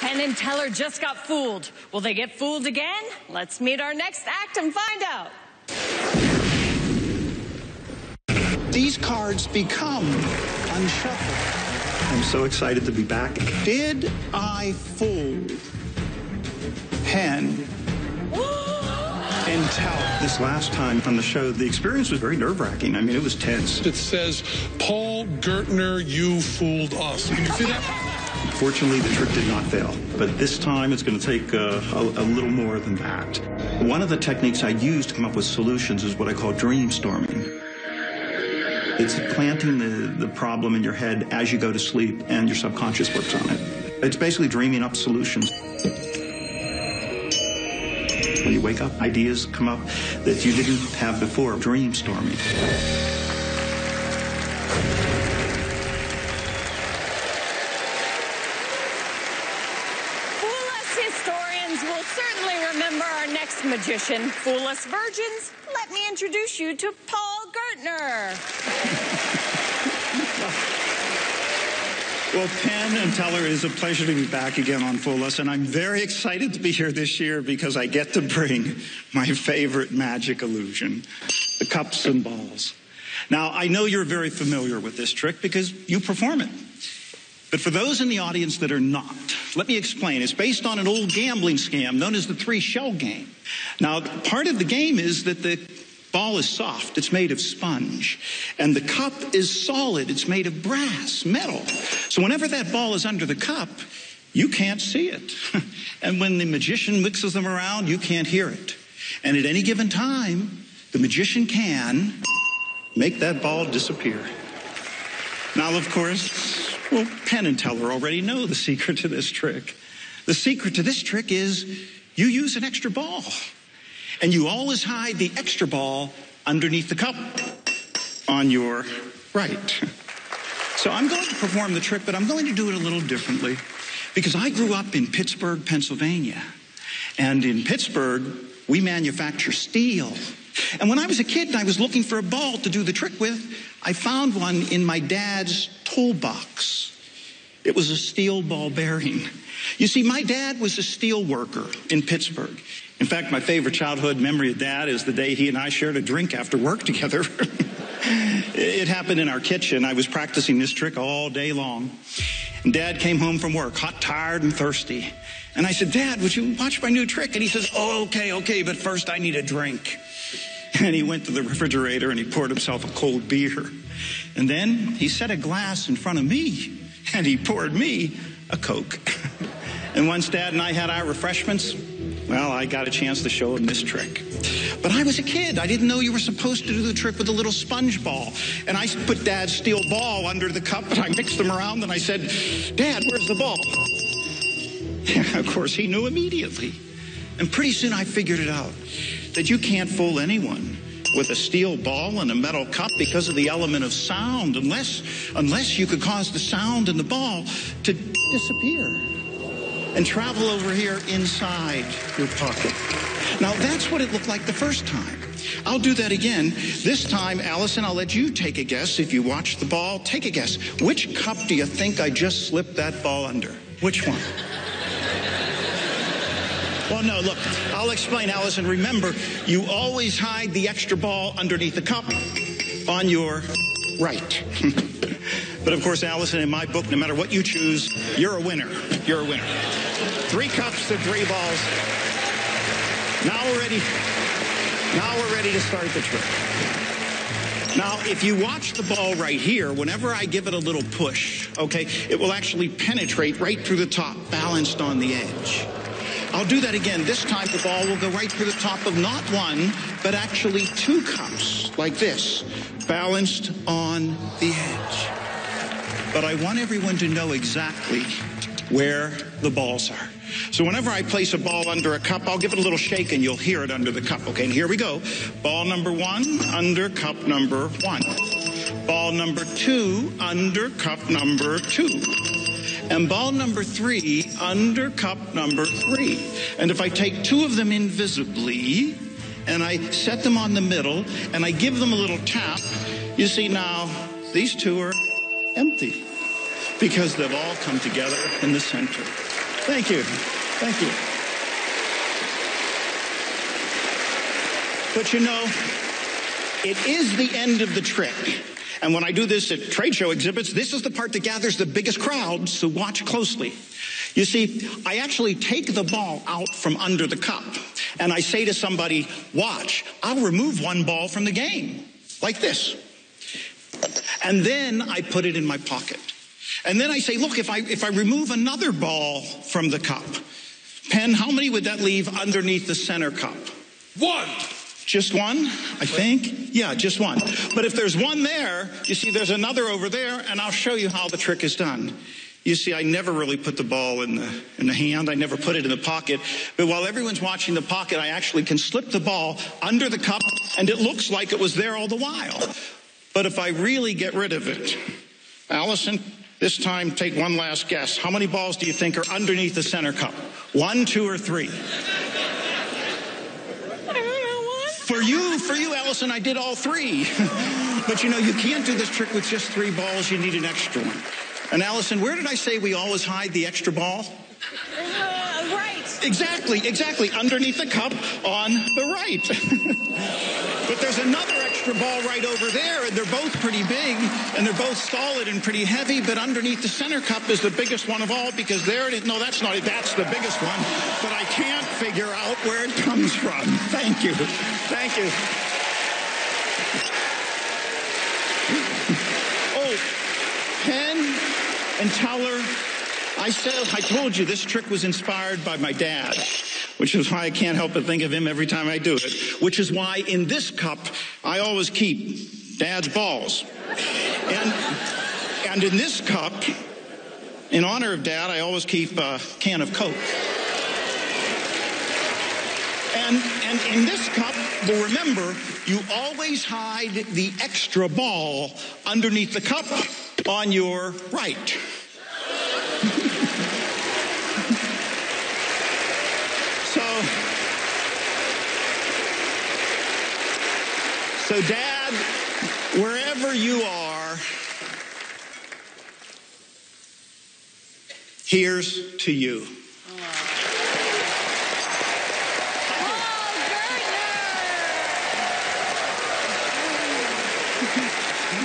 Penn and Teller just got fooled. Will they get fooled again? Let's meet our next act and find out. These cards become unshuffled. I'm so excited to be back. Did I fool Penn and Teller? This last time on the show, the experience was very nerve wracking. I mean, it was tense. It says, Paul Gertner, you fooled us. Can you see that? Fortunately, the trick did not fail. But this time, it's going to take uh, a, a, little more than that. One of the techniques I use to come up with solutions is what I call dream storming. It's planting the, the problem in your head as you go to sleep, and your subconscious works on it. It's basically dreaming up solutions. When you wake up, ideas come up that you didn't have before, dream next magician, fool us virgins, let me introduce you to Paul Gertner. Well, Penn and Teller, it is a pleasure to be back again on Fool Us, and I'm very excited to be here this year because I get to bring my favorite magic illusion, the cups and balls. Now, I know you're very familiar with this trick because you perform it. But for those in the audience that are not, let me explain. It's based on an old gambling scam known as the three shell game. Now, part of the game is that the ball is soft. It's made of sponge. And the cup is solid. It's made of brass, metal. So whenever that ball is under the cup, you can't see it. and when the magician mixes them around, you can't hear it. And at any given time, the magician can make that ball disappear. Now, of course, well, Penn and Teller already know the secret to this trick. The secret to this trick is you use an extra ball. And you always hide the extra ball underneath the cup on your right. So I'm going to perform the trick, but I'm going to do it a little differently because I grew up in Pittsburgh, Pennsylvania. And in Pittsburgh, we manufacture steel. And when I was a kid and I was looking for a ball to do the trick with, I found one in my dad's toolbox. It was a steel ball bearing. You see, my dad was a steel worker in Pittsburgh. In fact, my favorite childhood memory of dad is the day he and I shared a drink after work together. it happened in our kitchen. I was practicing this trick all day long. And dad came home from work, hot, tired, and thirsty. And I said, Dad, would you watch my new trick? And he says, Oh, okay, okay, but first I need a drink. And he went to the refrigerator and he poured himself a cold beer. And then he set a glass in front of me and he poured me a Coke. and once Dad and I had our refreshments, well, I got a chance to show him this trick. But I was a kid. I didn't know you were supposed to do the trick with a little sponge ball. And I put Dad's steel ball under the cup and I mixed them around and I said, Dad, where's the ball? of course, he knew immediately. And pretty soon I figured it out that you can't fool anyone with a steel ball and a metal cup because of the element of sound, unless, unless you could cause the sound in the ball to disappear and travel over here inside your pocket. Now, that's what it looked like the first time. I'll do that again. This time, Allison, I'll let you take a guess. If you watch the ball, take a guess. Which cup do you think I just slipped that ball under? Which one? Well, no, look, I'll explain, Allison. Remember, you always hide the extra ball underneath the cup on your right. but of course, Allison, in my book, no matter what you choose, you're a winner. You're a winner. Three cups to three balls. Now we're ready. Now we're ready to start the trick. Now, if you watch the ball right here, whenever I give it a little push, okay, it will actually penetrate right through the top, balanced on the edge. I'll do that again. This time the ball will go right through the top of not one, but actually two cups, like this, balanced on the edge. But I want everyone to know exactly where the balls are. So whenever I place a ball under a cup, I'll give it a little shake and you'll hear it under the cup. Okay, and here we go. Ball number one, under cup number one. Ball number two, under cup number two and ball number three under cup number three. And if I take two of them invisibly and I set them on the middle and I give them a little tap, you see now these two are empty because they've all come together in the center. Thank you. Thank you. But you know, it is the end of the trick. And when I do this at trade show exhibits, this is the part that gathers the biggest crowds, so watch closely. You see, I actually take the ball out from under the cup and I say to somebody, watch, I'll remove one ball from the game, like this. And then I put it in my pocket. And then I say, look, if I, if I remove another ball from the cup, Penn, how many would that leave underneath the center cup? One. Just one, I think. Yeah, just one. But if there's one there, you see there's another over there, and I'll show you how the trick is done. You see, I never really put the ball in the, in the hand. I never put it in the pocket. But while everyone's watching the pocket, I actually can slip the ball under the cup, and it looks like it was there all the while. But if I really get rid of it, Allison, this time take one last guess. How many balls do you think are underneath the center cup? One, two, or three? For you, for you, Allison, I did all three. but you know, you can't do this trick with just three balls. You need an extra one. And Allison, where did I say we always hide the extra ball? Uh, right. Exactly, exactly. Underneath the cup on the right. but there's another extra ball right over there, and they're both pretty big, and they're both solid and pretty heavy, but underneath the center cup is the biggest one of all because there it is. No, that's not it. That's the biggest one. But I can't figure out where it comes from. Thank you. Thank you. Oh, Penn and Teller, I said, I told you this trick was inspired by my dad, which is why I can't help but think of him every time I do it, which is why in this cup, I always keep dad's balls. And, and in this cup, in honor of dad, I always keep a can of Coke. And, and in this cup, well, remember, you always hide the extra ball underneath the cup on your right. so, so, Dad, wherever you are, here's to you.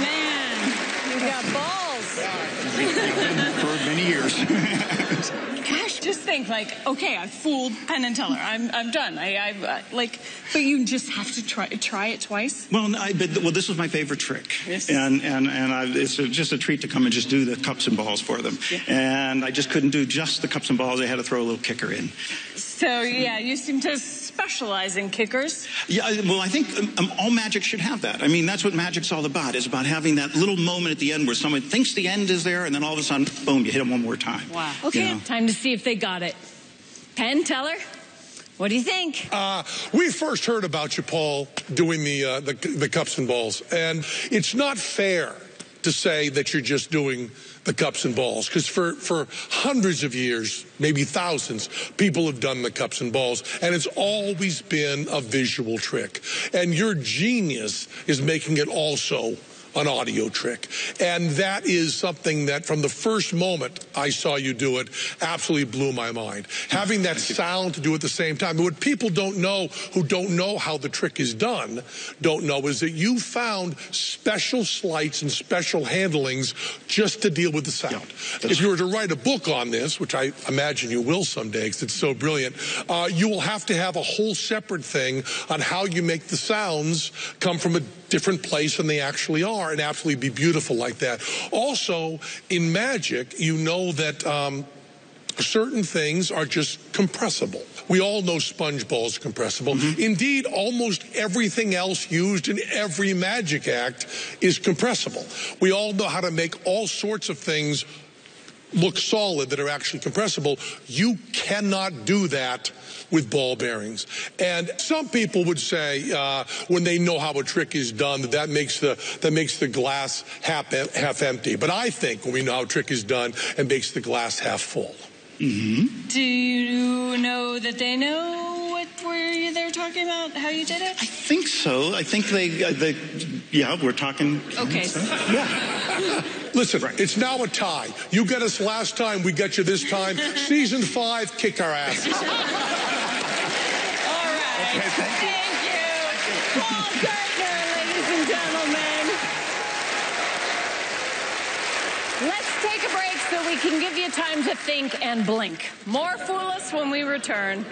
Man, you got balls. For many years. Gosh, just think like, okay, I fooled Penn and Teller. I'm, I'm done. I, I, uh, like, but you just have to try, try it twice. Well, I, but, well, this was my favorite trick, Yes. and and and I, it's just a treat to come and just do the cups and balls for them. And I just couldn't do just the cups and balls. I had to throw a little kicker in. So yeah, you seem to specialize in kickers. Yeah, well, I think um, um, all magic should have that. I mean, that's what magic's all about. It's about having that little moment at the end where someone thinks the end is there, and then all of a sudden, boom, you hit them one more time. Wow. You Okay, know? time to see if they got it. Penn, Teller, what do you think? Uh, we first heard about you, Paul, doing the, uh, the the cups and balls, and it's not fair to say that you're just doing the cups and balls because for for hundreds of years, maybe thousands, people have done the cups and balls, and it's always been a visual trick. And your genius is making it also an audio trick. And that is something that from the first moment I saw you do it absolutely blew my mind. Having that sound to do at the same time. What people don't know who don't know how the trick is done don't know is that you found special sleights and special handlings just to deal with the sound. if you were to write a book on this, which I imagine you will someday because it's so brilliant, uh, you will have to have a whole separate thing on how you make the sounds come from a different place than they actually are and absolutely be beautiful like that. Also, in magic, you know that. Um, Certain things are just compressible. We all know sponge balls are compressible. Indeed, almost everything else used in every magic act is compressible. We all know how to make all sorts of things look solid that are actually compressible. You cannot do that with ball bearings. And some people would say, uh, when they know how a trick is done, that that makes the that makes the glass half half empty. But I think when we know how a trick is done, it makes the glass half full. Do you know that they know what were they're talking about? How you did it? I think so. I think they, uh, they yeah, we're talking. Okay. Yeah. Listen, it's now a tie. You get us last time, we get you this time. Season five, kick our asses. All right. Okay, thank you. you. Paul Gertner, ladies and gentlemen. Let's take a break so we can give you time to think and blink. More Fool Us when we return.